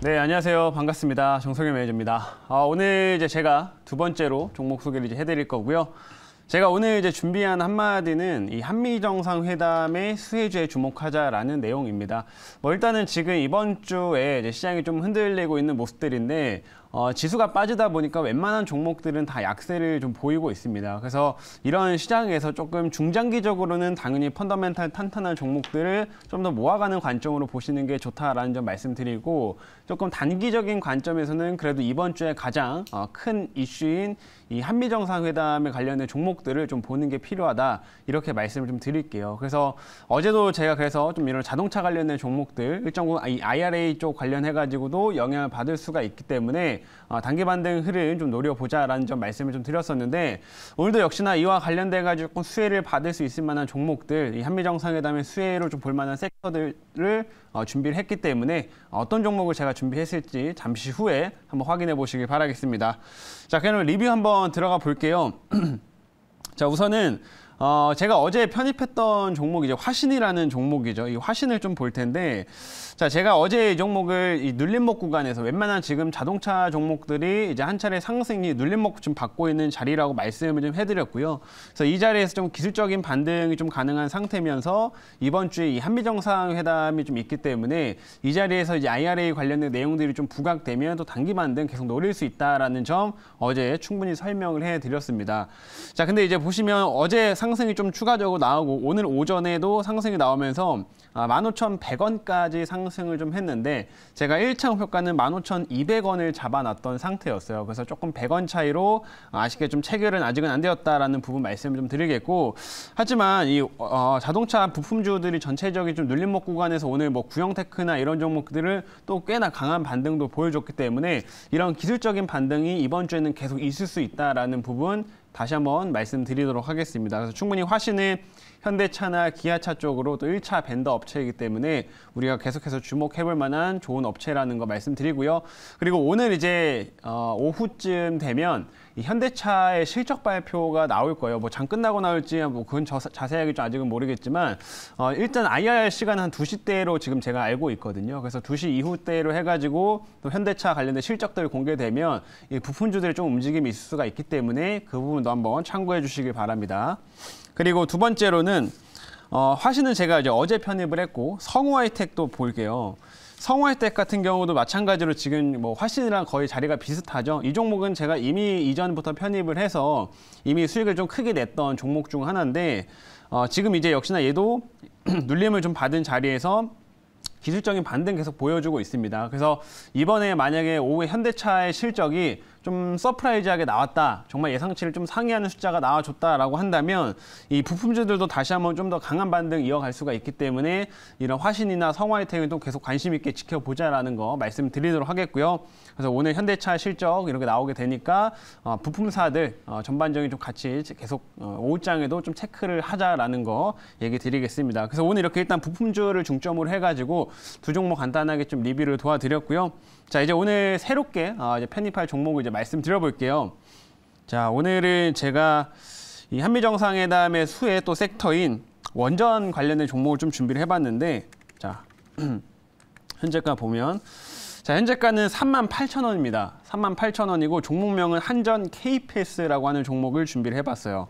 네, 안녕하세요. 반갑습니다. 정성현 매니저입니다. 아, 오늘 이제 제가 두 번째로 종목 소개를 이제 해드릴 거고요. 제가 오늘 이제 준비한 한마디는 이 한미 정상회담의 수혜주에 주목하자라는 내용입니다. 뭐 일단은 지금 이번 주에 이제 시장이 좀 흔들리고 있는 모습들인데 어, 지수가 빠지다 보니까 웬만한 종목들은 다 약세를 좀 보이고 있습니다. 그래서 이런 시장에서 조금 중장기적으로는 당연히 펀더멘탈 탄탄한 종목들을 좀 더 모아가는 관점으로 보시는 게 좋다라는 점 말씀드리고 조금 단기적인 관점에서는 그래도 이번 주에 가장 어, 큰 이슈인 이 한미 정상회담에 관련된 종목들을 좀 보는 게 필요하다 이렇게 말씀을 좀 드릴게요. 그래서 어제도 제가 그래서 좀 이런 자동차 관련된 종목들 일정 부분 이 IRA 쪽 관련해 가지고도 영향을 받을 수가 있기 때문에 어, 단기 반등 흐름 좀 노려보자라는 점 말씀을 좀 드렸었는데 오늘도 역시나 이와 관련돼 가지고 수혜를 받을 수 있을 만한 종목들 이 한미 정상회담의 수혜로 좀 볼 만한 섹터들을 어, 준비를 했기 때문에 어떤 종목을 제가 준비했을지 잠시 후에 한번 확인해 보시길 바라겠습니다. 자, 그러면 리뷰 한번 들어가 볼게요. 자, 우선은 어, 제가 어제 편입했던 종목 이 제 화신이라는 종목이죠. 이 화신을 좀 볼 텐데, 자, 제가 어제 이 종목을 이 눌림목 구간에서 웬만한 지금 자동차 종목들이 이제 한 차례 상승이 눌림목 좀 받고 있는 자리라고 말씀을 좀 해드렸고요. 그래서 이 자리에서 좀 기술적인 반등이 좀 가능한 상태면서 이번 주에 이 한미 정상회담이 좀 있기 때문에 이 자리에서 이제 IRA 관련된 내용들이 좀 부각되면 또 단기 반등 계속 노릴 수 있다라는 점 어제 충분히 설명을 해드렸습니다. 자, 근데 이제 보시면 어제 상 승이 좀 추가적으로 나오고 오늘 오전에도 상승이 나오면서 15,100원까지 상승을 좀 했는데 제가 1차 효과는 15,200원을 잡아놨던 상태였어요. 그래서 조금 100원 차이로 아쉽게 좀 체결은 아직은 안 되었다라는 부분 말씀을 좀 드리겠고 하지만 이 어, 자동차 부품주들이 전체적인 좀 눌림목 구간에서 오늘 뭐 구형테크나 이런 종목들을 또 꽤나 강한 반등도 보여줬기 때문에 이런 기술적인 반등이 이번 주에는 계속 있을 수 있다라는 부분 다시 한번 말씀드리도록 하겠습니다. 그래서 충분히 화신은 현대차나 기아차 쪽으로 또 1차 벤더 업체이기 때문에 우리가 계속해서 주목해볼 만한 좋은 업체라는 거 말씀드리고요. 그리고 오늘 이제 어, 오후쯤 되면 이 현대차의 실적 발표가 나올 거예요. 뭐 장 끝나고 나올지 뭐 그건 저, 자세하게 좀 아직은 모르겠지만 어, 일단 IR 시간 한 2시대로 지금 제가 알고 있거든요. 그래서 2시 이후대로 해가지고 또 현대차 관련된 실적들 공개되면 이 부품주들이 좀 움직임이 있을 수가 있기 때문에 그 부분도 한번 참고해 주시길 바랍니다. 그리고 두 번째로는 어, 화신은 제가 이제 어제 편입을 했고 성우 하이텍도 볼게요. 성우 하이텍 같은 경우도 마찬가지로 지금 뭐 화신이랑 거의 자리가 비슷하죠. 이 종목은 제가 이미 이전부터 편입을 해서 이미 수익을 좀 크게 냈던 종목 중 하나인데 어, 지금 이제 역시나 얘도 눌림을 좀 받은 자리에서 기술적인 반등 계속 보여주고 있습니다. 그래서 이번에 만약에 오후에 현대차의 실적이 좀 surprise하게 나왔다. 정말 예상치를 좀 상회하는 숫자가 나와줬다라고 한다면 이 부품주들도 다시 한번 좀 더 강한 반등 이어갈 수가 있기 때문에 이런 화신이나 성우하이텍을 또 계속 관심 있게 지켜보자라는 거 말씀드리도록 하겠고요. 그래서 오늘 현대차 실적 이렇게 나오게 되니까 어, 부품사들 어, 전반적인 좀 같이 계속 어, 오후장에도 좀 체크를 하자라는 거 얘기 드리겠습니다. 그래서 오늘 이렇게 일단 부품주를 중점으로 해가지고 두 종목 간단하게 좀 리뷰를 도와드렸고요. 자 이제 오늘 새롭게 어, 이제 편입할 종목을 이제 말씀드려 볼게요. 자 오늘은 제가 이 한미 정상회담의 수혜 또 섹터인 원전 관련된 종목을 좀 준비를 해봤는데 자 현재가 보면 자 현재가는 38,000원입니다. 38,000원이고 종목명은 한전 KPS라고 하는 종목을 준비를 해봤어요.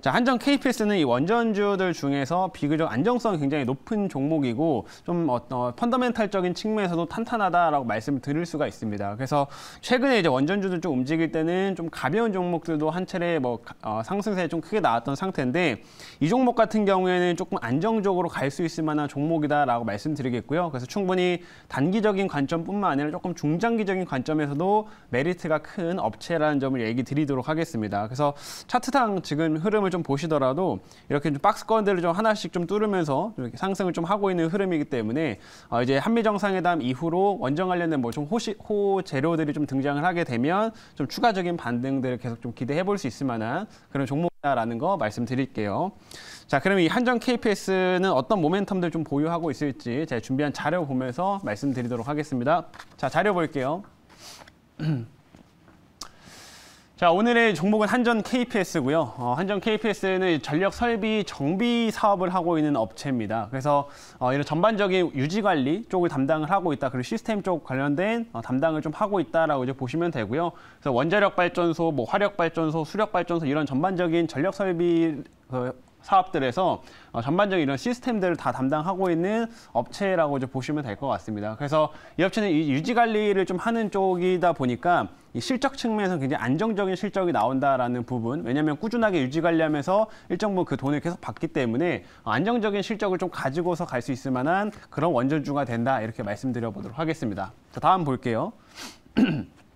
자, 한전 KPS는 이 원전주들 중에서 비교적 안정성이 굉장히 높은 종목이고 좀 어, 어, 펀더멘탈적인 측면에서도 탄탄하다라고 말씀을 드릴 수가 있습니다. 그래서 최근에 이제 원전주들 좀 움직일 때는 좀 가벼운 종목들도 한 차례 뭐 어, 상승세 좀 크게 나왔던 상태인데 이 종목 같은 경우에는 조금 안정적으로 갈 수 있을 만한 종목이다라고 말씀드리겠고요. 그래서 충분히 단기적인 관점뿐만 아니라 조금 중장기적인 관점에서도 메리트가 큰 업체라는 점을 얘기 드리도록 하겠습니다. 그래서 차트상 지금 흐름을 좀 보시더라도 이렇게 좀 박스권들을 좀 하나씩 좀 뚫으면서 좀 상승을 좀 하고 있는 흐름이기 때문에 어 이제 한미 정상회담 이후로 원전 관련된 뭐 좀 호시 호 재료들이 좀 등장을 하게 되면 좀 추가적인 반등들을 계속 좀 기대해 볼 수 있을 만한 그런 종목이다라는 거 말씀드릴게요. 자, 그럼 이 한전 KPS는 어떤 모멘텀들 좀 보유하고 있을지 제가 준비한 자료 보면서 말씀드리도록 하겠습니다. 자, 자료 볼게요. 자, 오늘의 종목은 한전 KPS고요. 어, 한전 KPS는 전력 설비 정비 사업을 하고 있는 업체입니다. 그래서 어, 이런 전반적인 유지 관리 쪽을 담당을 하고 있다. 그리고 시스템 쪽 관련된 어, 담당을 좀 하고 있다라고 이제 보시면 되고요. 그래서 원자력 발전소, 뭐 화력 발전소, 수력 발전소 이런 전반적인 전력 설비 그 사업들에서 어, 전반적인 이런 시스템들을 다 담당하고 있는 업체라고 이제 보시면 될 것 같습니다. 그래서 이 업체는 이 유지 관리를 좀 하는 쪽이다 보니까 이 실적 측면에서 굉장히 안정적인 실적이 나온다라는 부분. 왜냐하면 꾸준하게 유지 관리하면서 일정 부분 그 돈을 계속 받기 때문에 안정적인 실적을 좀 가지고서 갈 수 있을 만한 그런 원전주가 된다 이렇게 말씀드려 보도록 하겠습니다. 자, 다음 볼게요.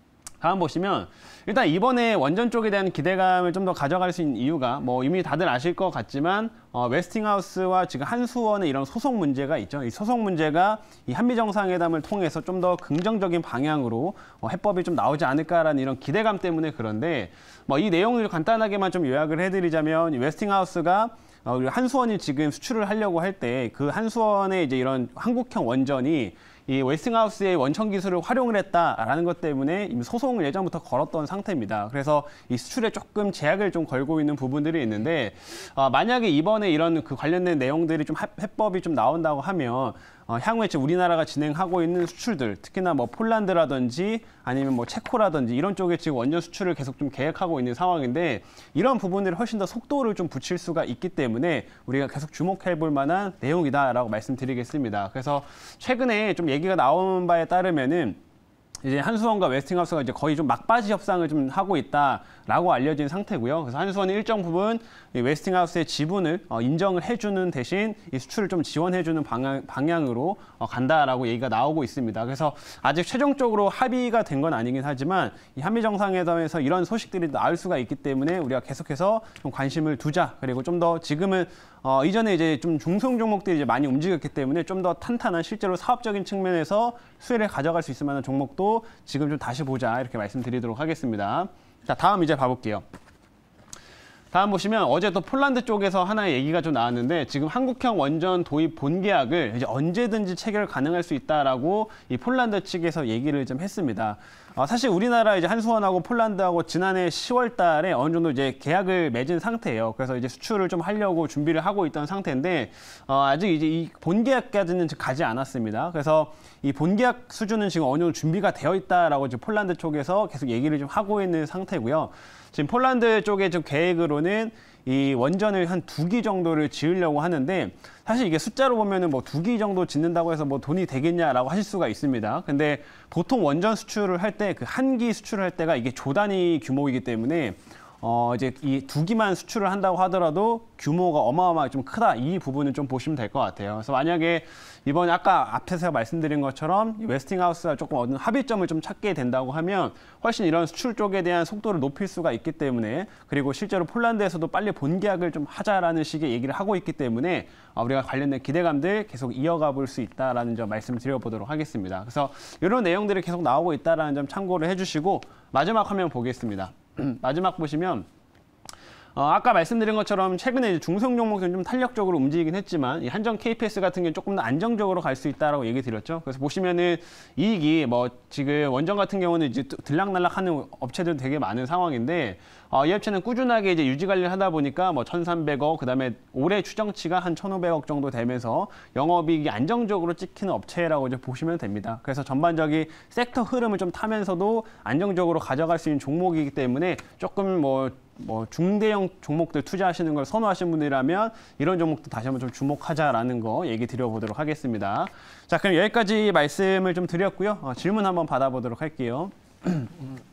다음 보시면 일단 이번에 원전 쪽에 대한 기대감을 좀 더 가져갈 수 있는 이유가 뭐 이미 다들 아실 것 같지만 어, 웨스팅하우스와 지금 한수원의 이런 소송 문제가 있죠. 이 소송 문제가 이 한미 정상회담을 통해서 좀 더 긍정적인 방향으로 어, 해법이 좀 나오지 않을까라는 이런 기대감 때문에 그런데 뭐 이 내용을 간단하게만 좀 요약을 해드리자면 이 웨스팅하우스가 어, 한수원이 지금 수출을 하려고 할 때 그 한수원의 이제 이런 한국형 원전이 이 웨스팅하우스의 원천 기술을 활용을 했다라는 것 때문에 이미 소송을 예전부터 걸었던 상태입니다. 그래서 이 수출에 조금 제약을 좀 걸고 있는 부분들이 있는데 어, 만약에 이번에 이런 그 관련된 내용들이 좀 해법이 좀 나온다고 하면 어, 향후에 지금 우리나라가 진행하고 있는 수출들, 특히나 뭐 폴란드라든지 아니면 뭐 체코라든지 이런 쪽에 지금 원전 수출을 계속 좀 계획하고 있는 상황인데 이런 부분들이 훨씬 더 속도를 좀 붙일 수가 있기 때문에 우리가 계속 주목해 볼 만한 내용이다라고 말씀드리겠습니다. 그래서 최근에 좀 얘기가 나온 바에 따르면은 이제 한수원과 웨스팅하우스가 이제 거의 좀 막바지 협상을 좀 하고 있다 라고 알려진 상태고요. 그래서 한수원이 일정 부분 웨스팅하우스의 지분을 어, 인정을 해주는 대신 이 수출을 좀 지원해주는 방향, 방향으로 어, 간다라고 얘기가 나오고 있습니다. 그래서 아직 최종적으로 합의가 된 건 아니긴 하지만 이 한미 정상회담에서 이런 소식들이 나올 수가 있기 때문에 우리가 계속해서 좀 관심을 두자. 그리고 좀 더 지금은 어, 이전에 이제 좀 중성 종목들이 이제 많이 움직였기 때문에 좀 더 탄탄한 실제로 사업적인 측면에서 수혜를 가져갈 수 있을 만한 종목도 지금 좀 다시 보자 이렇게 말씀드리도록 하겠습니다. 자, 다음 이제 봐볼게요. 다음 보시면 어제 또 폴란드 쪽에서 하나의 얘기가 좀 나왔는데 지금 한국형 원전 도입 본계약을 이제 언제든지 체결 가능할 수 있다라고 이 폴란드 측에서 얘기를 좀 했습니다. 어, 사실 우리나라 이제 한수원하고 폴란드하고 지난해 10월 달에 어느 정도 이제 계약을 맺은 상태예요. 그래서 이제 수출을 좀 하려고 준비를 하고 있던 상태인데 어, 아직 이제 이 본계약까지는 가지 않았습니다. 그래서 이 본계약 수준은 지금 어느 정도 준비가 되어 있다라고 이제 폴란드 쪽에서 계속 얘기를 좀 하고 있는 상태고요. 지금 폴란드 쪽의 좀 계획으로는 이 원전을 한 두 기 정도를 지으려고 하는데 사실 이게 숫자로 보면은 뭐 두 기 정도 짓는다고 해서 뭐 돈이 되겠냐라고 하실 수가 있습니다. 근데 보통 원전 수출을 할 때 그 한 기 수출을 할 때가 이게 조 단위 규모이기 때문에 어 이제 이 두 기만 수출을 한다고 하더라도 규모가 어마어마하게 좀 크다 이 부분은 좀 보시면 될 것 같아요. 그래서 만약에 이번에 아까 앞에서 말씀드린 것처럼 웨스팅하우스가 조금 얻은 합의점을 좀 찾게 된다고 하면 훨씬 이런 수출 쪽에 대한 속도를 높일 수가 있기 때문에 그리고 실제로 폴란드에서도 빨리 본계약을 좀 하자라는 식의 얘기를 하고 있기 때문에 어, 우리가 관련된 기대감들 계속 이어가 볼 수 있다라는 점 말씀을 드려보도록 하겠습니다. 그래서 이런 내용들이 계속 나오고 있다라는 점 참고를 해주시고 마지막 화면 보겠습니다. 마지막 보시면 어, 아까 말씀드린 것처럼 최근에 중성 종목들은 좀 탄력적으로 움직이긴 했지만 이 한정 KPS 같은 경우는 조금 더 안정적으로 갈 수 있다라고 얘기 드렸죠. 그래서 보시면은 이익이 뭐 지금 원전 같은 경우는 이제 들락날락하는 업체들 되게 많은 상황인데 어, 이 업체는 꾸준하게 이제 유지 관리를 하다 보니까 뭐 1,300억 그다음에 올해 추정치가 한 1,500억 정도 되면서 영업이익이 안정적으로 찍히는 업체라고 이제 보시면 됩니다. 그래서 전반적인 섹터 흐름을 좀 타면서도 안정적으로 가져갈 수 있는 종목이기 때문에 조금 뭐 뭐 중대형 종목들 투자하시는 걸 선호하시는 분이라면 이런 종목도 다시 한번 좀 주목하자라는 거 얘기 드려보도록 하겠습니다. 자, 그럼 여기까지 말씀을 좀 드렸고요. 어, 질문 한번 받아보도록 할게요.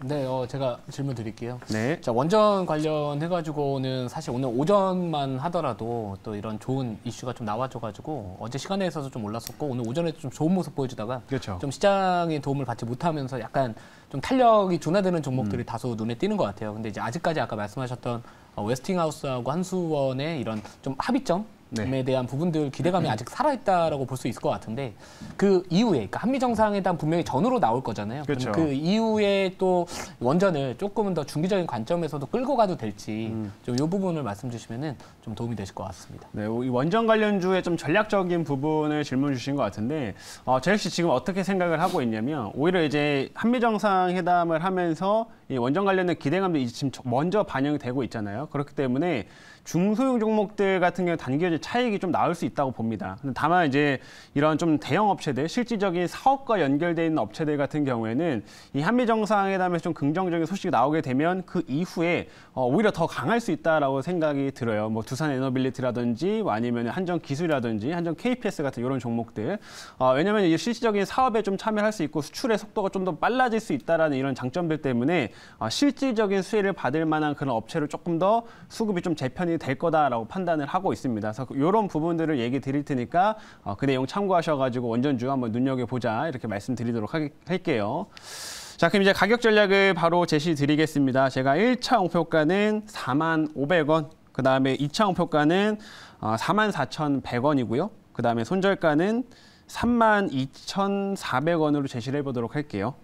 네, 어, 제가 질문 드릴게요. 네. 자, 원전 관련해가지고는 사실 오늘 오전만 하더라도 또 이런 좋은 이슈가 좀 나와줘가지고 어제 시간에 있어서 좀 올랐었고 오늘 오전에 좀 좋은 모습 보여주다가 그렇죠. 좀 시장의 도움을 받지 못하면서 약간 좀 탄력이 둔화되는 종목들이 음. 다소 눈에 띄는 것 같아요. 근데 이제 아직까지 아까 말씀하셨던 어, 웨스팅하우스하고 한수원의 이런 좀 합의점 에 네. 대한 부분들 기대감이 음. 아직 살아있다라고 볼 수 있을 것 같은데 그 이후에 그러니까 한미 정상회담 분명히 전으로 나올 거잖아요. 그렇죠. 그 이후에 또 원전을 조금은 더 중기적인 관점에서도 끌고 가도 될지 음. 좀이 부분을 말씀 주시면은 좀 도움이 되실 것 같습니다. 네, 이 원전 관련주의 좀 전략적인 부분을 질문 주신 것 같은데 어, 저 역시 지금 어떻게 생각을 하고 있냐면 오히려 이제 한미 정상회담을 하면서 이 원전 관련된 기대감도 이제 지금 먼저 반영이 되고 있잖아요. 그렇기 때문에 중소형 종목들 같은 경우 단기적인 차익이 좀 나올 수 있다고 봅니다. 다만 이제 이런 좀 대형 업체들, 실질적인 사업과 연결돼 있는 업체들 같은 경우에는 이 한미 정상회담에서 좀 긍정적인 소식이 나오게 되면 그 이후에 어, 오히려 더 강할 수 있다라고 생각이 들어요. 뭐 두산 에너빌리티라든지 뭐 아니면 한정 기술이라든지 한정 KPS 같은 이런 종목들. 어, 왜냐하면 이 실질적인 사업에 좀 참여할 수 있고 수출의 속도가 좀 더 빨라질 수 있다라는 이런 장점들 때문에 어, 실질적인 수혜를 받을 만한 그런 업체를 조금 더 수급이 좀 재편이 될 거다라고 판단을 하고 있습니다. 그래서 이런 부분들을 얘기 드릴 테니까 어, 그 내용 참고하셔가지고 원전주 한번 눈여겨보자 이렇게 말씀드리도록 하- 할게요. 자, 그럼 이제 가격 전략을 바로 제시 드리겠습니다. 제가 1차 목표가는 4만 500원, 그 다음에 2차 목표가는 어, 4만 4,100원이고요. 그 다음에 손절가는 3만 2,400원으로 제시를 해보도록 할게요.